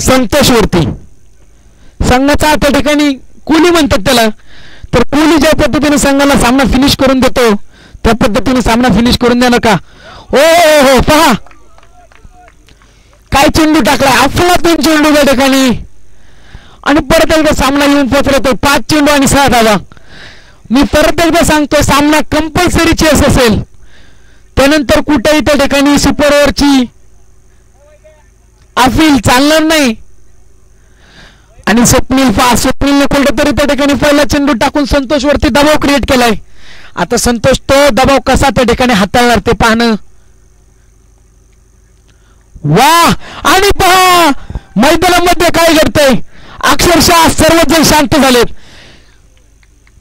संतोषवरती संघाचा त्या ठिकाणी कुली म्हणतात त्याला? तर कुली ज्या पद्धतीने संघाला सामना फिनिश करून देतो त्या पद्धतीने सामना फिनिश करून द्या का ओ हो हो पहा. काय चेंडू टाकलाय अफलातून चेंडू त्या ठिकाणी. आणि परत एकदा सामना येऊन पोहोचला पाच चेंडू आणि सहा धावा. मी परत एकदा सांगतो सामना कंपल्सरी चेस असेल. त्यानंतर कुठेही त्या ठिकाणी सुपर ओव्हरची अफील चालणार नाही. आणि स्वप्नील ने स्वप्नीलने कुठेतरी त्या ठिकाणी पहिला चेंडू टाकून संतोष वरती दबाव क्रिएट केलाय. आता संतोष तो दबाव कसा त्या ठिकाणी हाताळणार ते पाहणं. वा आणि पहा! मैदानामध्ये काय घडतंय? अक्षरशः सर्वच जण शांत झालेत.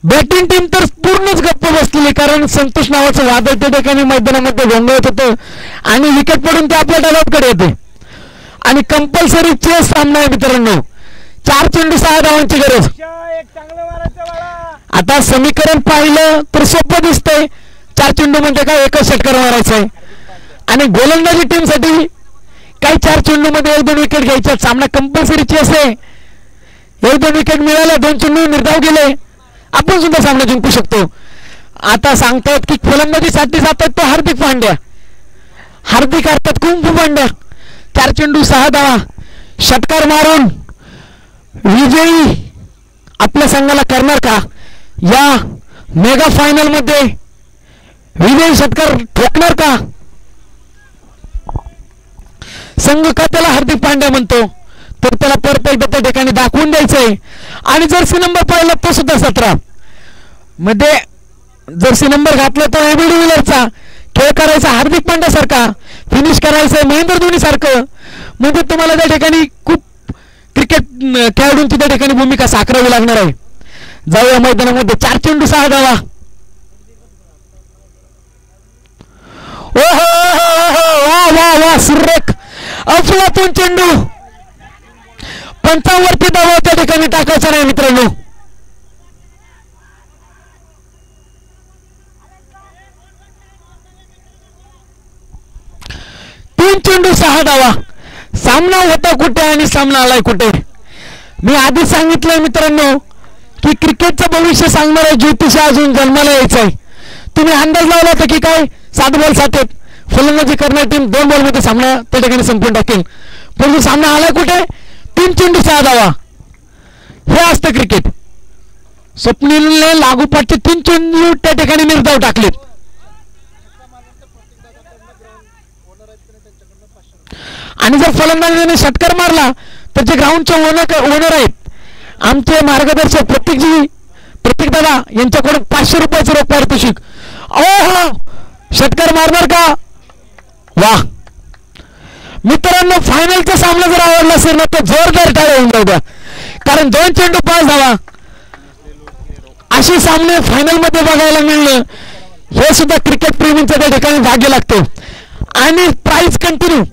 बॅटिंग टीम तर पूर्णच गप्प बसलेली कारण संतोष नावाचं वादळ त्या ठिकाणी मैदानामध्ये गोंगळत होतं. आणि विकेट पडून ते आपल्या डॉलआउटकडे येते. आणि कंपल्सरी चेस सामना आहे मित्रांनो. चार चेंडू सहा धावांची गरज. आता समीकरण पाहिलं तर सोपं दिसतंय. चार चेंडू म्हणजे काय? एकच षटकार मारायचंय आहे. आणि गोलंदाजी टीमसाठी काही चार चेंडू मध्ये एक दोन विकेट घ्यायच्या सामना कंपल्सरी चेस आहे. एक दोन विकेट मिळाल्या दोन चेंडू निर्धाव गेले. आपण सुद्धा सामना जिंकू शकतो. आता सांगतायत की फलंदाजीसाठी जातात तो हार्दिक पांड्या. हार्दिक अर्थात कुंभ पांड्या. चार चेंडू सहा धावा. षटकार मारून. विजयी आपल्या संघाला करणार का? या मेगा फायनलमध्ये विजयी षटकार ठोकणार का? संघ का त्याला हार्दिक पांड्या म्हणतो? तर त्याला परत एकदा त्या ठिकाणी दाखवून द्यायचंय. आणि जर्सी नंबर पाहिला तो सुद्धा सतरा. मध्ये जर्सी नंबर घातला तो एबीडी विलरचा खेळ करायचा हार्दिक पांड्यासारखा. फिनिश करायचं महेंद्र धोनी सारखं. म्हणजे तुम्हाला त्या ठिकाणी खूप क्रिकेट खेळाडूंची त्या ठिकाणी भूमिका साकारावी लागणार आहे. जाऊया मैदानामध्ये. चार चेंडू सहा धावा. ओ हो वा वा वा सुरेख. अफलातून चेंडू. पंचावरती धावा त्या ठिकाणी टाकायचा नाही मित्रांनो. तीन चेंडू सहा धावा. सामना होता कुठे आणि सामना आलाय कुठे? मी आधी सांगितलंय मित्रांनो की क्रिकेटचं भविष्य सांगणारा ज्योतिष अजून जन्माला यायचं आहे तुम्ही अंदाज लावला होता की काय? सात बॉल सात आहेत. फलंदाजी करणार टीम दोन बॉलमध्ये सामना त्या ठिकाणी संपून टाकेल. परंतु सामना आलाय कुठे? तीन चेंडू सहा धावा. हे असतं क्रिकेट. स्वप्नीलने लागोपाठचे तीन चेंडू त्या ठिकाणी निर्धाव टाकलेत. आणि जर फलंदाजाने षटकार मारला तर जे ग्राउंडचे ओनर ओनर आहेत आमचे मार्गदर्शक प्रत्येकजी प्रत्येक दादा यांच्याकडून पाचशे रुपयाचं रोख पारितोषिक. ओ हो षटकार मारणार का? वा मित्रांनो फायनलचा सामना जर आवडला असेल ना तर जोरदार टाळे होऊन जाऊ द्या. कारण दोन चेंडू पास धावा असे सामने फायनलमध्ये बघायला मिळणं हे सुद्धा क्रिकेट प्रेमींचं त्या ठिकाणी भाग्य लागतो. आणि प्राईज कंटिन्यू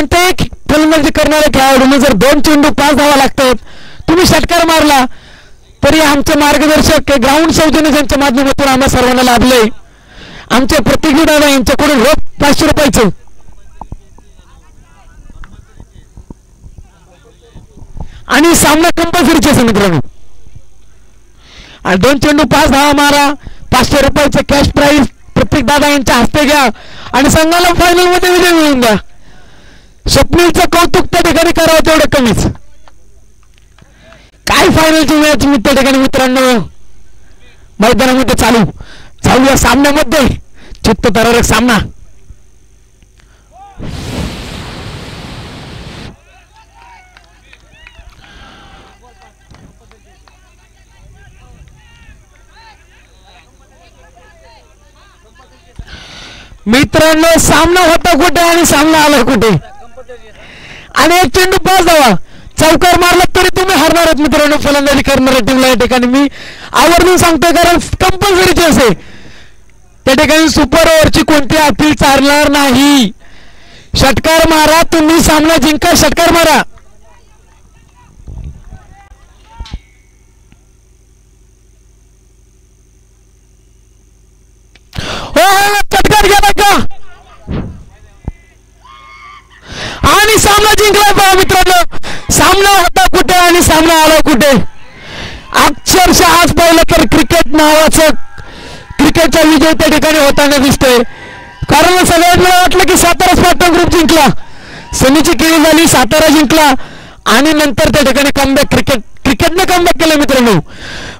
कोणत्याही फलंदाजी करणाऱ्या खेळाडूंना जर दोन चेंडू पाच धावा लागतात तुम्ही षटकार मारला तरी आमचे मार्गदर्शक ग्राउंड सौजन्य यांच्या माध्यमातून आम्हा सर्वांना लाभले आमचे प्रत्येक दादा यांच्याकडून रोख पाचशे रुपयाचं. आणि सामना कंपल्सरीचे आहे मित्रांनो. आणि दोन चेंडू पाच धावा मारा पाचशे रुपयाचं कॅश प्राईज प्रत्येक दादा यांच्या हस्ते घ्या. आणि संघाला फायनलमध्ये विजय मिळवून द्या. स्वप्नीलचं कौतुक त्या ठिकाणी करावं तेवढं कमीच. काय फायनलची मॅच मी त्या ठिकाणी मित्रांनो? मैदानामध्ये चालू. चालू या सामन्यामध्ये. चित्त तरारक सामना. मित्रांनो सामना होता कुठे आणि सामना आला कुठे? आणि एक चेंडू पास धावा चौकार मारला तरी तुम्ही हरणार आहात मित्रांनो. फलंदाजी करणाऱ्या टीमला या ठिकाणी मी आवर्जून सांगतोय कारण कंपल्सरीचे असे त्या ठिकाणी सुपर ओव्हरची कोणती अपील चालणार नाही. षटकार मारा तुम्ही सामना जिंका षटकार मारा हो हो, षटकार घ्या का आणि सामना सामना जिंकलाय बघा मित्रांनो. सामना होता कुठे आणि सामना आला कुठे? अक्षरशः आज पाहिलं तर क्रिकेट नावाचं क्रिकेटचा विजय त्या ठिकाणी होताना दिसतोय. कारण सगळ्यांना वाटलं की सातारा स्पार्टन ग्रुप जिंकला. सनीची केळी झाली सातारा जिंकला आणि नंतर त्या ठिकाणी कमबॅक क्रिकेट क्रिकेटने कमबॅक केलं मित्रांनो.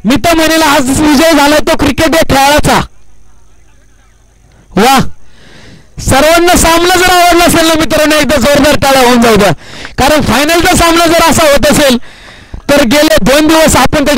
मी तर म्हणेल आज विजय झाला तो क्रिकेट या खेळाचा. वा. सर्वांना सामना जर आवडला असेल ना मित्रांनो एकदा जोरदार टाळा होऊन जाऊ द्या. कारण फायनलचा सामना जर असा होत असेल तर गेले दोन दिवस आपण त्याच्या